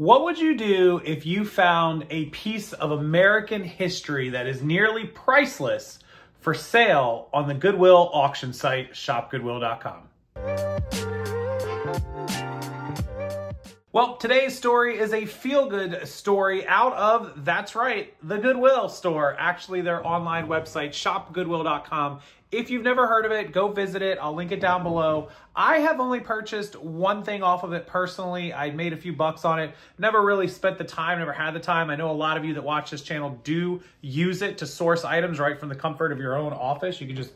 What would you do if you found a piece of American history that is nearly priceless for sale on the Goodwill auction site, shopgoodwill.com? Well, today's story is a feel-good story out of, that's right, the Goodwill store. Actually, their online website, shopgoodwill.com. If you've never heard of it, go visit it. I'll link it down below. I have only purchased one thing off of it personally. I made a few bucks on it. Never really spent the time, never had the time. I know a lot of you that watch this channel do use it to source items right from the comfort of your own office. You can just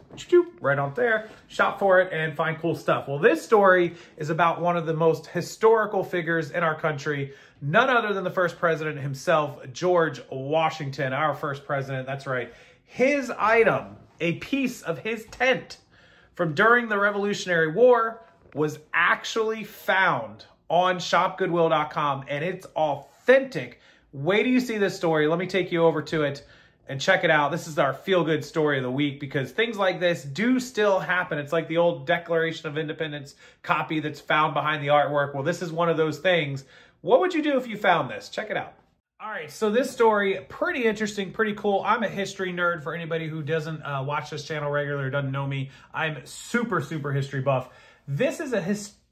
right on there, shop for it, and find cool stuff. Well, this story is about one of the most historical figures in our country, none other than the first president himself, George Washington, our first president. That's right. His item a piece of his tent from during the Revolutionary War was actually found on shopgoodwill.com and it's authentic. Wait till you see this story. Let me take you over to it and check it out. This is our feel-good story of the week because things like this do still happen. It's like the old Declaration of Independence copy that's found behind the artwork. Well, this is one of those things. What would you do if you found this? Check it out. All right, so this story, pretty interesting, pretty cool. I'm a history nerd for anybody who doesn't uh, watch this channel regularly or doesn't know me. I'm super, super history buff. This is a,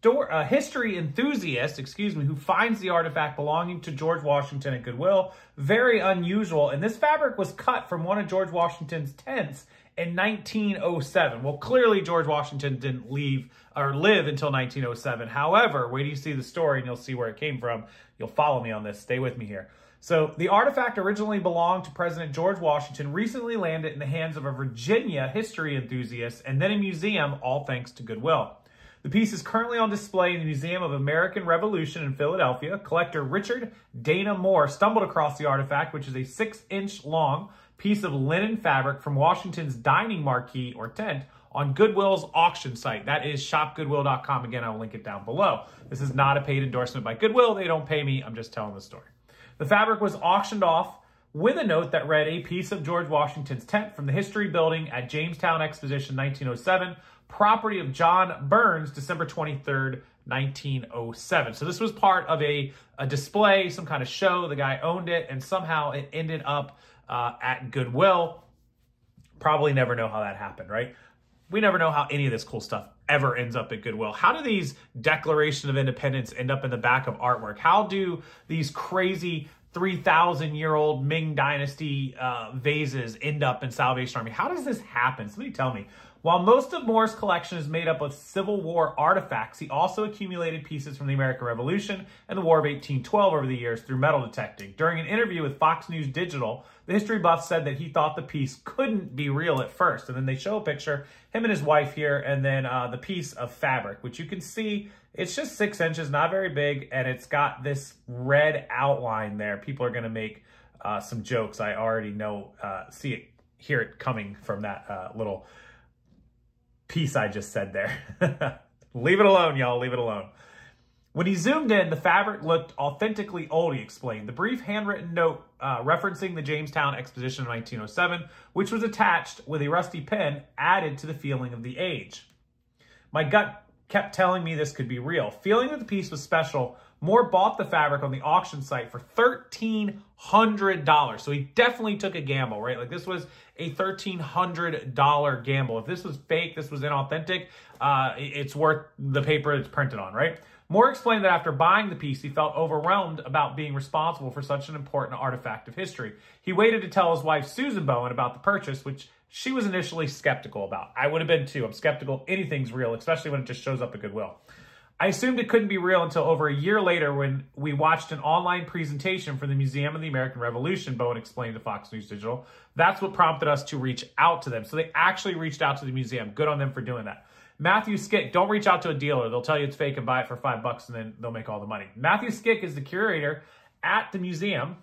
histor a uh, history enthusiast, excuse me, who finds the artifact belonging to George Washington at Goodwill. Very unusual, and this fabric was cut from one of George Washington's tents in 1907. Well, clearly George Washington didn't leave or live until 1907. However, wait till you see the story and you'll see where it came from. You'll follow me on this. Stay with me here. So the artifact originally belonged to President George Washington, recently landed in the hands of a Virginia history enthusiast and then a museum, all thanks to Goodwill. The piece is currently on display in the Museum of American Revolution in Philadelphia. Collector Richard Dana Moore stumbled across the artifact, which is a six-inch long piece of linen fabric from Washington's dining marquee or tent on Goodwill's auction site. That is shopgoodwill.com. Again, I'll link it down below. This is not a paid endorsement by Goodwill. They don't pay me. I'm just telling the story. The fabric was auctioned off with a note that read a piece of George Washington's tent from the History Building at Jamestown Exposition 1907, property of John Burns, December 23rd, 1907. So this was part of a, a display, some kind of show. The guy owned it, and somehow it ended up uh, at Goodwill. Probably never know how that happened, right? We never know how any of this cool stuff ever ends up at Goodwill. How do these Declaration of Independence end up in the back of artwork? How do these crazy 3,000 year old Ming Dynasty uh, vases end up in Salvation Army? How does this happen? Somebody tell me. While most of Moore's collection is made up of Civil War artifacts, he also accumulated pieces from the American Revolution and the War of 1812 over the years through metal detecting. During an interview with Fox News Digital, the history buff said that he thought the piece couldn't be real at first. And then they show a picture, him and his wife here, and then uh, the piece of fabric, which you can see, it's just six inches, not very big, and it's got this red outline there. People are going to make uh, some jokes. I already know, uh, see it, hear it coming from that uh, little piece I just said there. leave it alone, y'all. Leave it alone. When he zoomed in, the fabric looked authentically old, he explained. The brief handwritten note uh, referencing the Jamestown Exposition of 1907, which was attached with a rusty pen, added to the feeling of the age. My gut kept telling me this could be real. Feeling that the piece was special, Moore bought the fabric on the auction site for $1,300. So he definitely took a gamble, right? Like this was a $1,300 gamble. If this was fake, this was inauthentic, uh, it's worth the paper it's printed on, right? Moore explained that after buying the piece, he felt overwhelmed about being responsible for such an important artifact of history. He waited to tell his wife, Susan Bowen, about the purchase, which she was initially skeptical about. I would have been too. I'm skeptical anything's real, especially when it just shows up at Goodwill. I assumed it couldn't be real until over a year later when we watched an online presentation from the Museum of the American Revolution, Bowen explained to Fox News Digital. That's what prompted us to reach out to them. So they actually reached out to the museum. Good on them for doing that. Matthew Skic, don't reach out to a dealer. They'll tell you it's fake and buy it for five bucks and then they'll make all the money. Matthew Skic is the curator at the museum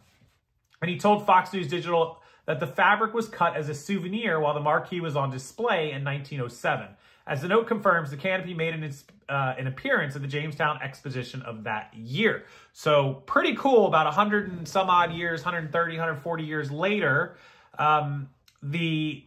and he told Fox News Digital that the fabric was cut as a souvenir while the marquee was on display in 1907. As the note confirms, the canopy made an, uh, an appearance at the Jamestown Exposition of that year. So pretty cool, about 100 and some odd years, 130, 140 years later, um, the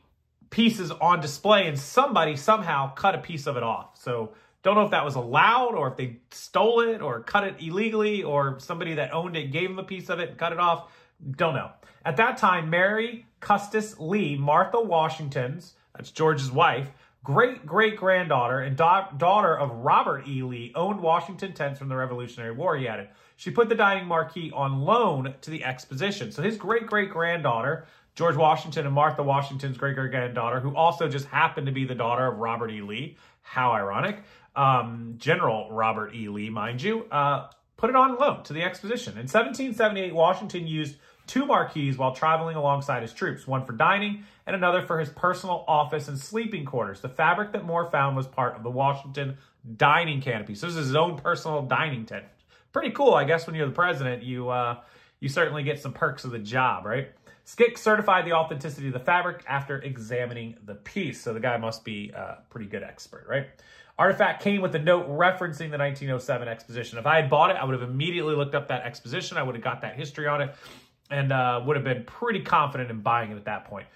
piece is on display and somebody somehow cut a piece of it off. So Don't know if that was allowed or if they stole it or cut it illegally or somebody that owned it gave them a piece of it and cut it off. Don't know. At that time, Mary Custis Lee, Martha Washington's, that's George's wife, great great granddaughter and da daughter of Robert E. Lee, owned Washington tents from the Revolutionary War, he added. She put the dining marquee on loan to the exposition. So his great great granddaughter, George Washington and Martha Washington's great great granddaughter, who also just happened to be the daughter of Robert E. Lee, how ironic, um, General Robert E. Lee, mind you, uh, put it on loan to the exposition. In 1778, Washington used two marquees while traveling alongside his troops, one for dining and another for his personal office and sleeping quarters. The fabric that Moore found was part of the Washington dining canopy. So this is his own personal dining tent. Pretty cool, I guess, when you're the president, you, uh, you certainly get some perks of the job, right? Skic certified the authenticity of the fabric after examining the piece. So the guy must be a pretty good expert, right? Artifact came with a note referencing the 1907 exposition. If I had bought it, I would have immediately looked up that exposition. I would have got that history on it and uh, would have been pretty confident in buying it at that point.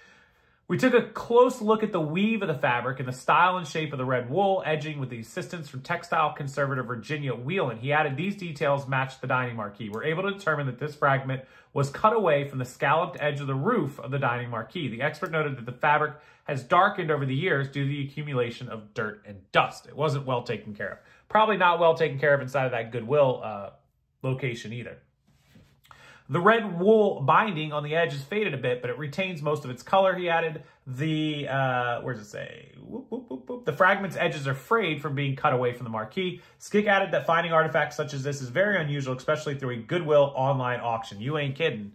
We took a close look at the weave of the fabric and the style and shape of the red wool edging with the assistance from textile conservator Virginia Whelan. He added these details matched the dining marquee. We're able to determine that this fragment was cut away from the scalloped edge of the roof of the dining marquee. The expert noted that the fabric has darkened over the years due to the accumulation of dirt and dust. It wasn't well taken care of. Probably not well taken care of inside of that Goodwill uh, location either. The red wool binding on the edge is faded a bit, but it retains most of its color. He added the, uh, where does it say? Whoop, whoop, whoop, the fragment's edges are frayed from being cut away from the marquee. Skic added that finding artifacts such as this is very unusual, especially through a Goodwill online auction. You ain't kidding.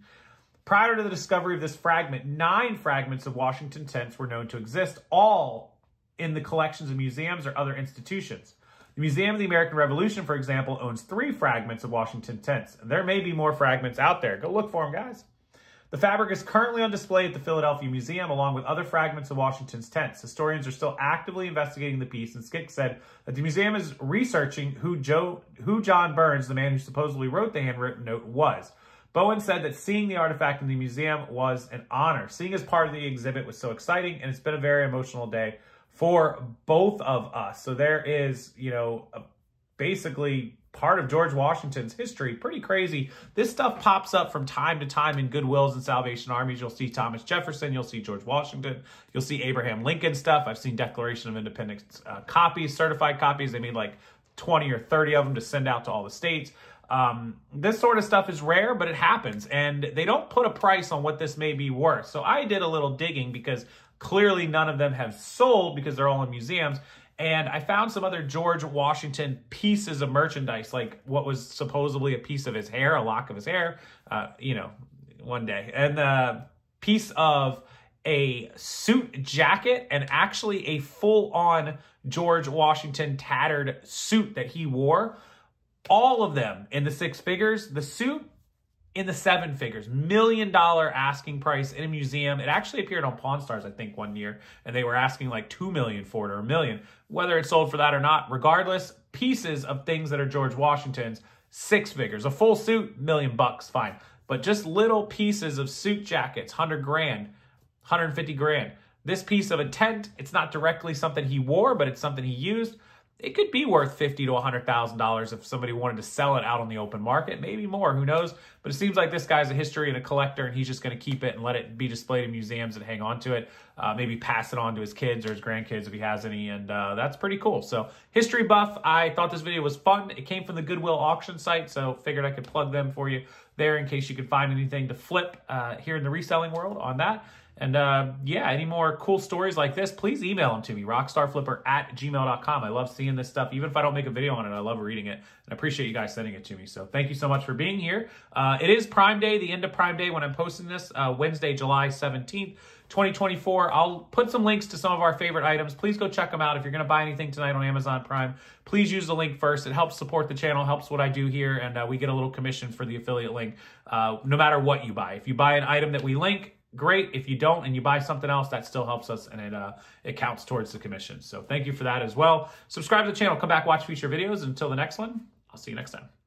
Prior to the discovery of this fragment, nine fragments of Washington tents were known to exist, all in the collections of museums or other institutions. The Museum of the American Revolution, for example, owns three fragments of Washington tents. And there may be more fragments out there. Go look for them, guys. The fabric is currently on display at the Philadelphia Museum along with other fragments of Washington's tents. Historians are still actively investigating the piece, and Skic said that the museum is researching who Joe, who John Burns, the man who supposedly wrote the handwritten note, was. Bowen said that seeing the artifact in the museum was an honor. Seeing as part of the exhibit was so exciting, and it's been a very emotional day for both of us. So there is, you know, basically part of George Washington's history. Pretty crazy. This stuff pops up from time to time in Goodwills and Salvation Armies. You'll see Thomas Jefferson. You'll see George Washington. You'll see Abraham Lincoln stuff. I've seen Declaration of Independence uh, copies, certified copies. They made like 20 or 30 of them to send out to all the states. Um, this sort of stuff is rare, but it happens. And they don't put a price on what this may be worth. So I did a little digging because Clearly, none of them have sold because they're all in museums. And I found some other George Washington pieces of merchandise, like what was supposedly a piece of his hair, a lock of his hair, uh, you know, one day. And the piece of a suit jacket and actually a full-on George Washington tattered suit that he wore. All of them in the six figures. The suit in the seven figures, million dollar asking price in a museum. It actually appeared on Pawn Stars, I think, one year, and they were asking like two million for it or a million. Whether it sold for that or not, regardless, pieces of things that are George Washington's, six figures. A full suit, million bucks, fine. But just little pieces of suit jackets, 100 grand, 150 grand. This piece of a tent, it's not directly something he wore, but it's something he used it could be worth fifty to hundred thousand dollars if somebody wanted to sell it out on the open market, maybe more. Who knows? But it seems like this guy's a history and a collector, and he's just going to keep it and let it be displayed in museums and hang on to it. Uh, maybe pass it on to his kids or his grandkids if he has any, and uh, that's pretty cool. So, history buff. I thought this video was fun. It came from the Goodwill auction site, so figured I could plug them for you there in case you could find anything to flip uh, here in the reselling world on that. And uh, yeah, any more cool stories like this, please email them to me, rockstarflipper at gmail.com. I love seeing this stuff. Even if I don't make a video on it, I love reading it. And I appreciate you guys sending it to me. So thank you so much for being here. Uh, it is Prime Day, the end of Prime Day when I'm posting this, uh, Wednesday, July 17th. 2024. I'll put some links to some of our favorite items. Please go check them out. If you're going to buy anything tonight on Amazon Prime, please use the link first. It helps support the channel, helps what I do here, and uh, we get a little commission for the affiliate link uh, no matter what you buy. If you buy an item that we link, great. If you don't and you buy something else, that still helps us and it uh, it counts towards the commission. So thank you for that as well. Subscribe to the channel. Come back, watch future videos. Until the next one, I'll see you next time.